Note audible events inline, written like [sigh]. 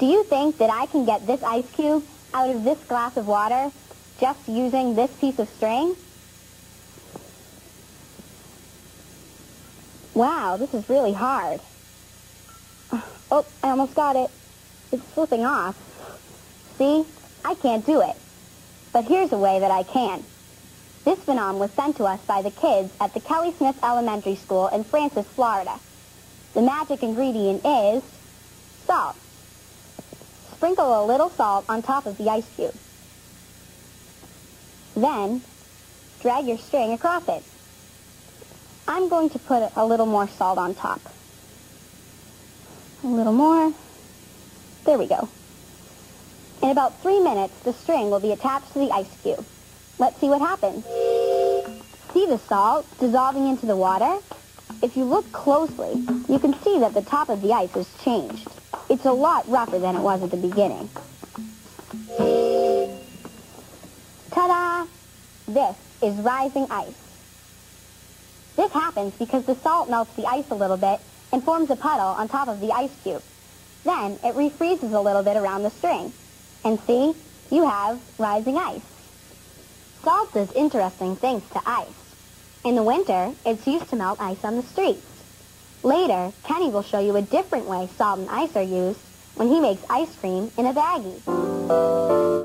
Do you think that I can get this ice cube out of this glass of water just using this piece of string? Wow, this is really hard. [sighs] Oh, I almost got it. It's slipping off. See? I can't do it. But here's a way that I can. This phenom was sent to us by the kids at the Kelly Smith Elementary School in Francis, Florida. The magic ingredient is salt. Sprinkle a little salt on top of the ice cube. Then, drag your string across it. I'm going to put a little more salt on top. A little more. There we go. In about three minutes, the string will be attached to the ice cube. Let's see what happens. See the salt dissolving into the water? If you look closely, you can see that the top of the ice has changed. It's a lot rougher than it was at the beginning. Ta-da! This is rising ice. This happens because the salt melts the ice a little bit and forms a puddle on top of the ice cube. Then it refreezes a little bit around the string. And see, you have rising ice. Salt does interesting things to ice. In the winter, it's used to melt ice on the streets. Later, Kenny will show you a different way salt and ice are used when he makes ice cream in a baggie.